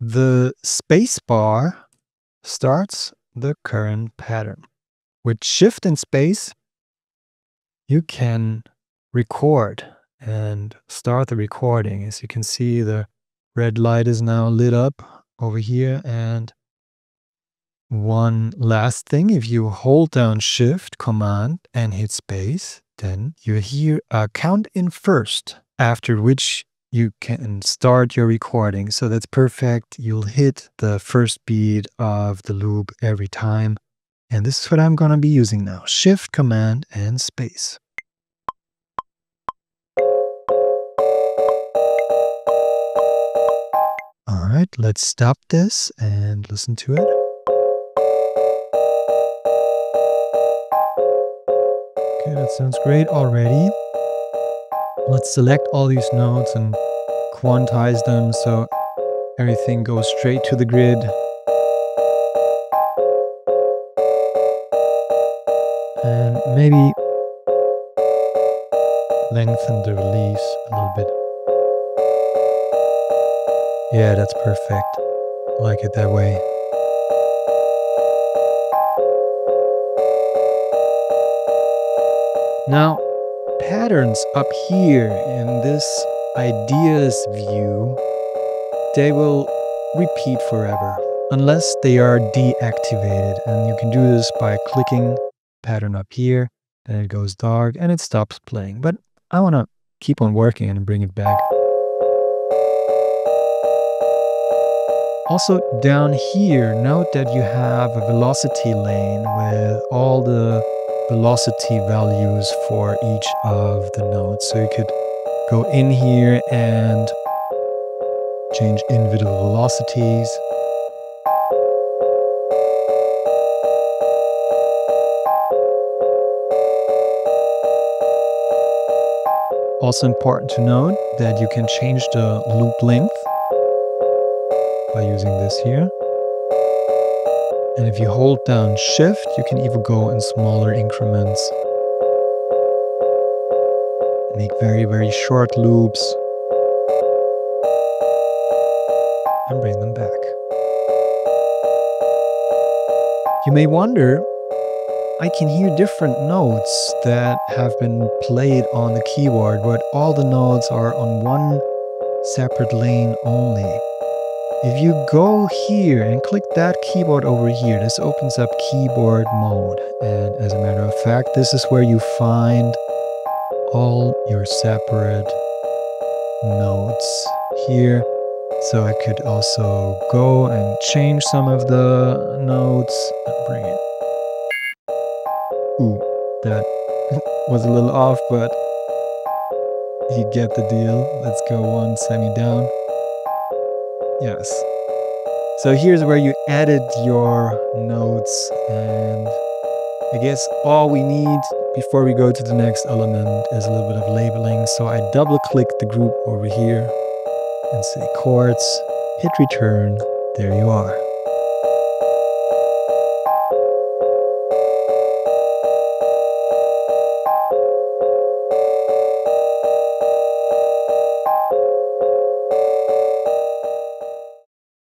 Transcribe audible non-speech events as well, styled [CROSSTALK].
The spacebar starts the current pattern. With shift and space, you can record and start the recording. As you can see, the red light is now lit up over here. And one last thing, if you hold down shift, command, and hit space, then you hear a count in first, after which you can start your recording. So that's perfect. You'll hit the first beat of the loop every time. And this is what I'm going to be using now. Shift, Command, and Space. All right, let's stop this and listen to it. Okay, that sounds great already. Let's select all these notes and quantize them so everything goes straight to the grid. And maybe lengthen the release a little bit. Yeah, that's perfect. I like it that way. Now, patterns up here in this ideas view, they will repeat forever unless they are deactivated. And you can do this by clicking pattern up here, then it goes dark and it stops playing. But I want to keep on working and bring it back. Also down here, note that you have a velocity lane with all the velocity values for each of the notes. So you could go in here and change individual velocities. Also important to note that you can change the loop length by using this here. And if you hold down shift, you can even go in smaller increments. Make very, very short loops. And bring them back. You may wonder, I can hear different notes that have been played on the keyboard, but all the notes are on one separate lane only. If you go here and click that keyboard over here, this opens up keyboard mode. And as a matter of fact, this is where you find all your separate notes here. So I could also go and change some of the notes and bring it. Ooh, that [LAUGHS] was a little off, but you get the deal. Let's go one semi down. Yes. So here's where you added your notes and I guess all we need before we go to the next element is a little bit of labeling. So I double click the group over here and say chords, hit return, there you are.